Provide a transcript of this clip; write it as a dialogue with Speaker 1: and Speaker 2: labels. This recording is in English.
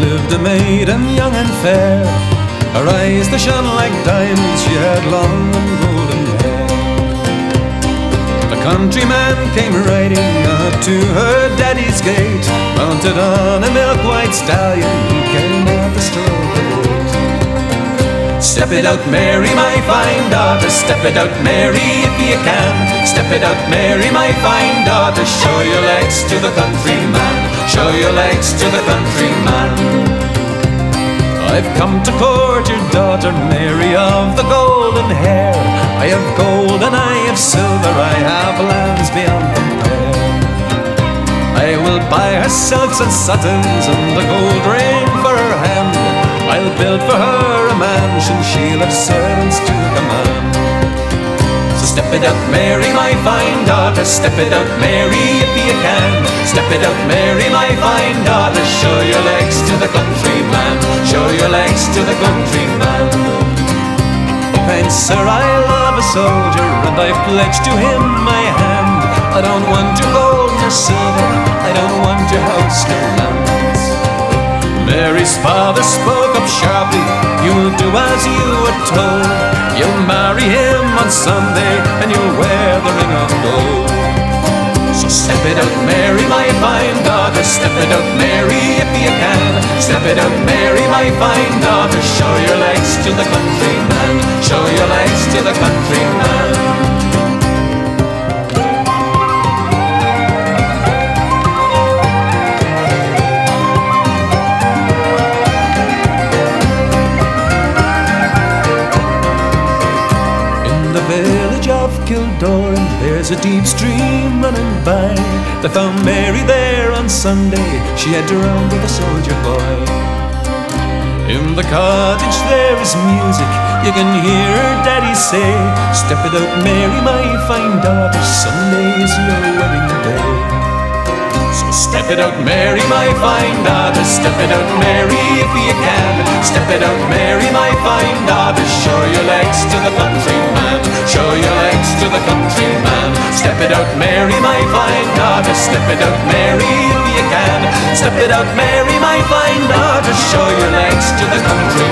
Speaker 1: lived a maiden young and fair. Her eyes they shone like diamonds, she had long and golden hair. The countryman came riding up to her daddy's gate, mounted on a milk white stallion, he came out the of eight. Step it out, Mary, my fine daughter, step it out, Mary, if you can. Step it out, Mary, my fine daughter, show your legs to the countryman, show your legs to the countryman. I've come to court your daughter Mary of the golden hair. I have gold and I have silver, I have lands beyond compare. I will buy her silks and satins and a gold ring for her hand. I'll build for her a mansion, she'll have command. So step it out, Mary, my fine daughter, step it out, Mary, if you can. Step it out, Mary, my fine daughter, show your legs to the countryman. Show your legs to the countryman. Oh, sir, I love a soldier, and I've pledged to him my hand. I don't want your gold nor silver, I don't want your house nor lands. Mary's father spoke up sharply, you'll do as you were told. You'll marry him on Sunday, and you'll wear the ring of gold. So step it out, Mary, my fine daughter. Step it out, Mary, if you can. Step it out, Mary, my fine daughter. Show your legs to the countryman. Show your legs to the countryman. Village of Kildoran, there's a deep stream running by. They found Mary there on Sunday. She had drowned with a soldier boy. In the cottage there is music. You can hear her daddy say, Step it out, Mary, my fine daughter. Sunday's your wedding day. So step it out, Mary, my fine daughter. Step it out, Mary, if you can. Step it out, Mary, my fine daughter. Show your legs it out, Mary, my fine daughter. Step it out, Mary, if you can. Step it out, Mary, my fine daughter. Show your legs to the countryman.